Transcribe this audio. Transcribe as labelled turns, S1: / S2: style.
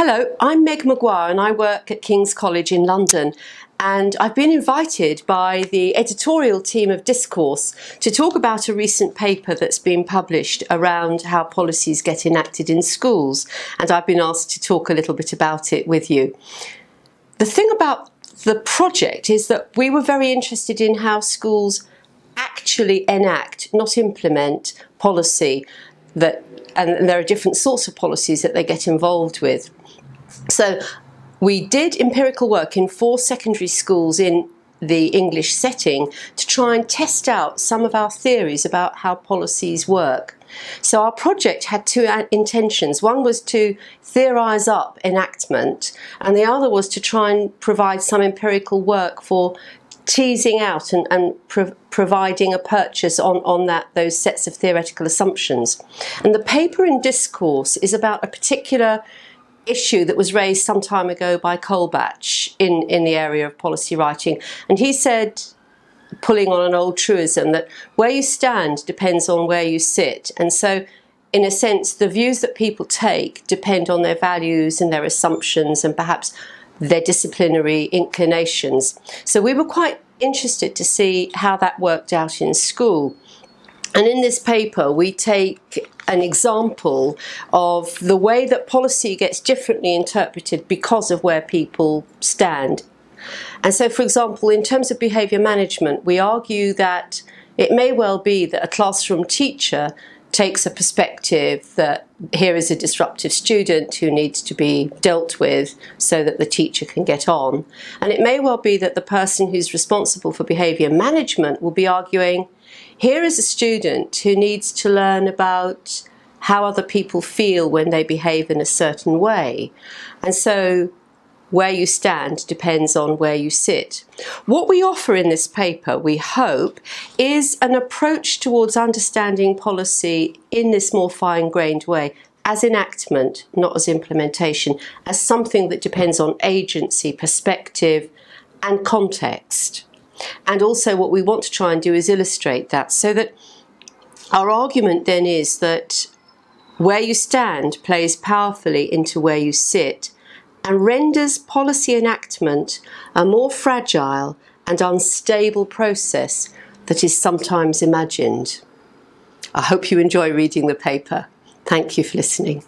S1: Hello, I'm Meg Maguire and I work at King's College in London. And I've been invited by the editorial team of Discourse to talk about a recent paper that's been published around how policies get enacted in schools. And I've been asked to talk a little bit about it with you. The thing about the project is that we were very interested in how schools actually enact, not implement, policy that and there are different sorts of policies that they get involved with. So we did empirical work in four secondary schools in the English setting to try and test out some of our theories about how policies work. So our project had two intentions. One was to theorise up enactment and the other was to try and provide some empirical work for teasing out and, and pro providing a purchase on, on that those sets of theoretical assumptions. And the paper in discourse is about a particular issue that was raised some time ago by Colebatch in, in the area of policy writing. And he said, pulling on an old truism, that where you stand depends on where you sit. And so in a sense, the views that people take depend on their values and their assumptions and perhaps their disciplinary inclinations. So we were quite interested to see how that worked out in school. And in this paper, we take an example of the way that policy gets differently interpreted because of where people stand. And so, for example, in terms of behaviour management, we argue that it may well be that a classroom teacher takes a perspective that here is a disruptive student who needs to be dealt with so that the teacher can get on. And it may well be that the person who's responsible for behaviour management will be arguing, here is a student who needs to learn about how other people feel when they behave in a certain way. And so where you stand depends on where you sit. What we offer in this paper, we hope, is an approach towards understanding policy in this more fine-grained way, as enactment, not as implementation, as something that depends on agency, perspective, and context. And also what we want to try and do is illustrate that so that our argument then is that where you stand plays powerfully into where you sit and renders policy enactment a more fragile and unstable process that is sometimes imagined. I hope you enjoy reading the paper. Thank you for listening.